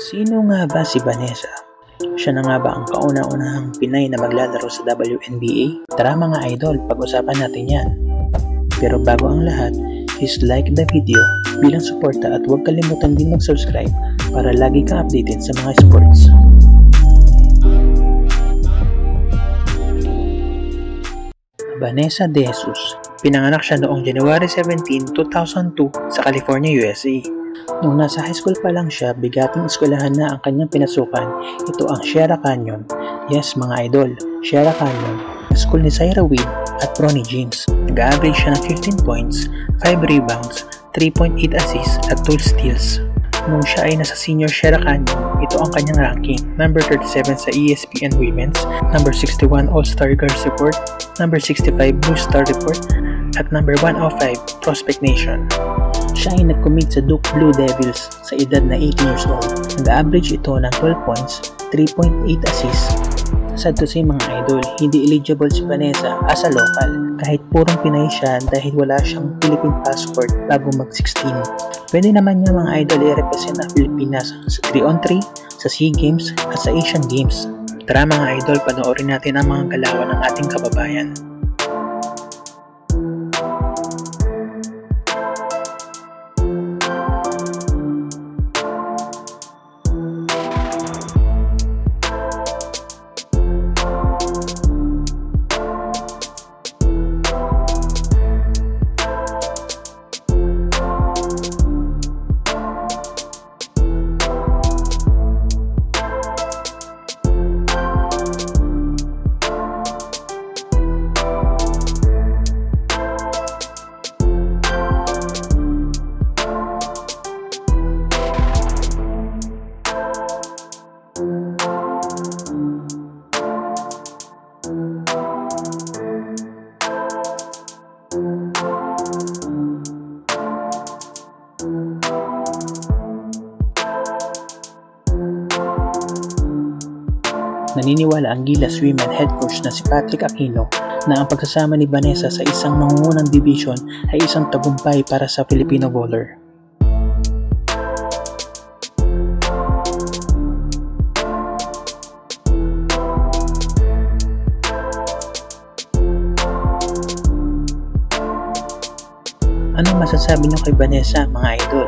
Sino nga ba si Vanessa? Siya na nga ba ang kauna-unahang Pinay na maglalaro sa WNBA? Tara mga idol, pag-usapan natin yan. Pero bago ang lahat, please like the video bilang suporta at huwag kalimutan din mag-subscribe para lagi kang updated sa mga sports. Vanessa De Jesus Pinanganak siya noong January 17, 2002 sa California, USA. Nung nasa high school pa lang siya, bigating eskwelahan na ang kanyang pinasukan. Ito ang Sierra Canyon. Yes, mga idol, Sierra Canyon. School ni Syra Weed at Bronny James. Nag-average siya ng 15 points, 5 rebounds, 3.8 assists at 2 steals. Nung siya ay nasa senior Sierra Canyon, ito ang kanyang ranking. Number 37 sa ESPN Women's, number 61 All-Star Girls Report, number 65 Blue Star Report, at number 105 Prospect Nation. Siya ay nag-commit sa Duke Blue Devils sa edad na 18 years old. Nag-average ito ng 12 points, 3.8 assists. Sad to say mga idol, hindi eligible si Vanessa as a local kahit purong Pinay siya dahil wala siyang Philippine passport bago mag-16. Pwede naman niya mga idol i-represent ang Pilipinas sa 3-on-3, sa SEA Games at sa Asian Games. Tara mga idol, panoorin natin ang mga galawan ng ating kababayan. Naniniwala ang Gilas Women head coach na si Patrick Aquino na ang pagsasama ni Vanessa sa isang nangungunang division ay isang tagumpay para sa Filipino bowler. Anong masasabi niyo kay Vanessa mga idol?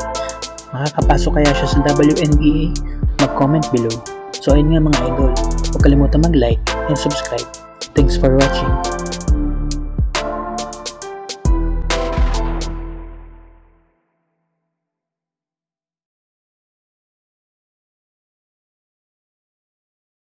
Makakapasok kaya siya sa WNBA? Mag-comment below. So ayun nga mga idol, huwag kalimutan mag-like and subscribe. Thanks for watching.